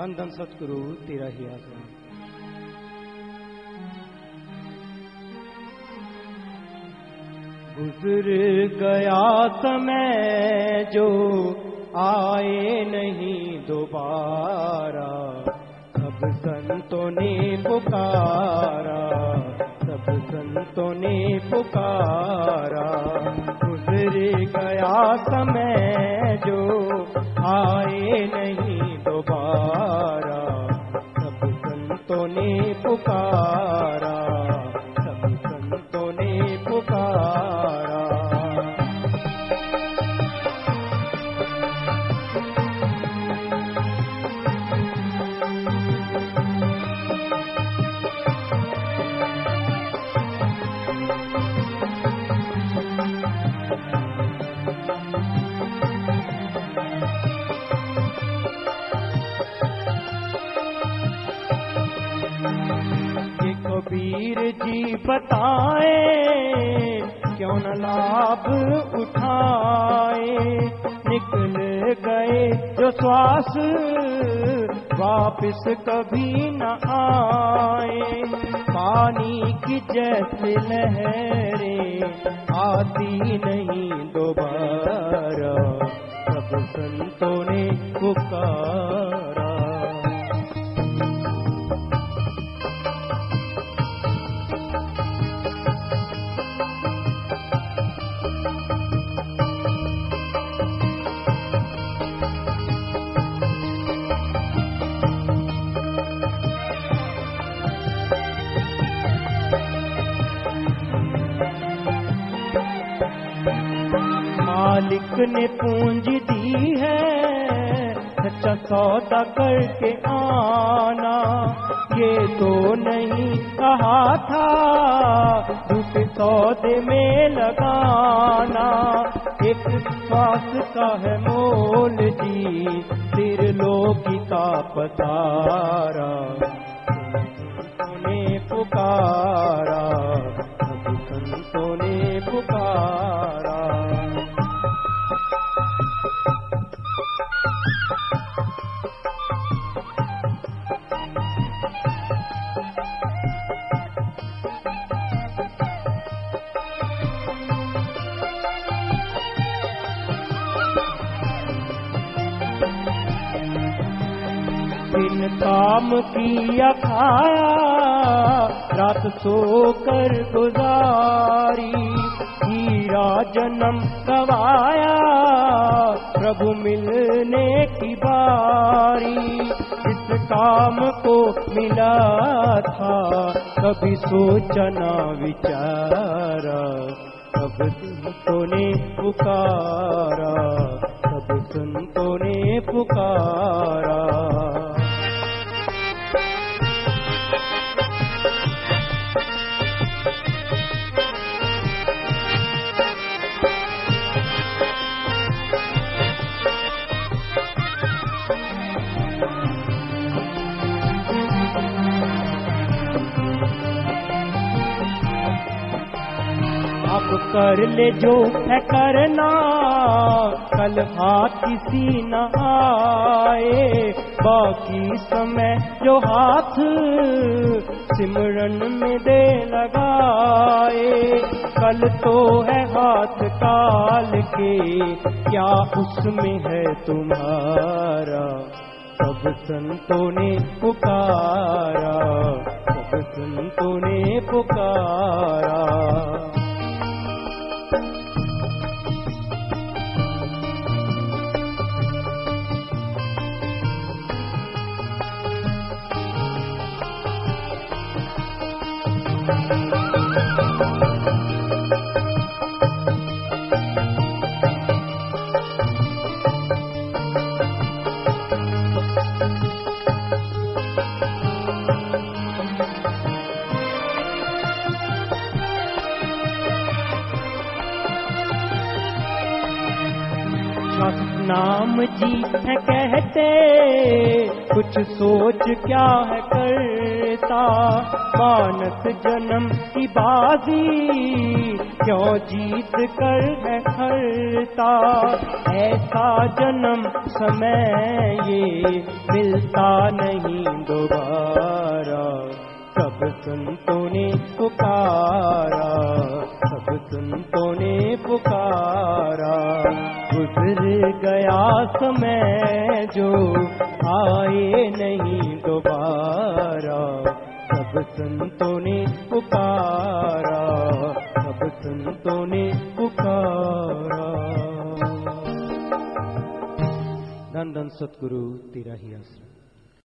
धन धन सतगुरु तेरा ही आसरा गुजर गया समय जो आए नहीं दोबारा सब संतों ने पुकारा सब संतों ने पुकारा गुजर गया समय कबीर जी बताए, क्यों न लाभ उठाए? निकल गए जो श्वास, वापिस कभी न आए। पानी की जैसे लहरें आती नहीं दोबारा। सब संतों ने पुकारा। मालिक ने पूंज दी है सच्चा सौदा करके आना। ये तो नहीं कहा था, झूठे सौदे में लगाना। एक श्वास का है मोल जी सिर लोकी का पतारा ने पुकारा संतों ने पुकारा। दिन काम किया खाया रात सोकर गुजारी। हीरा जन्म गवाया, प्रभु मिलने की बारी। इस काम को मिला था, कभी सोचना विचारा। सब संतों ने पुकारा सब संतों ने पुकारा। अब कर ले जो है करना। कल हाथ किसी न आए। बाकी समय जो हाथ सिमरन में दे लगाए। कल तो है हाथ काल के, क्या उसमें है तुम्हारा? सब संतों ने पुकारा सब संतों ने पुकारा? नाम जी है कहते, कुछ सोच क्या है करता? मानस जन्म की बाजी क्यों जीत कर है हरता? ऐसा जन्म समय ये मिलता नहीं दोबारा। सब संतों ने पुकारा? सब संतों ने पुकारा। गुजर गया समय जो आए नहीं दोबारा। सब संतों ने पुकारा, सब संतों ने पुकारा। धन धन सतगुरु तेरा ही आश्रय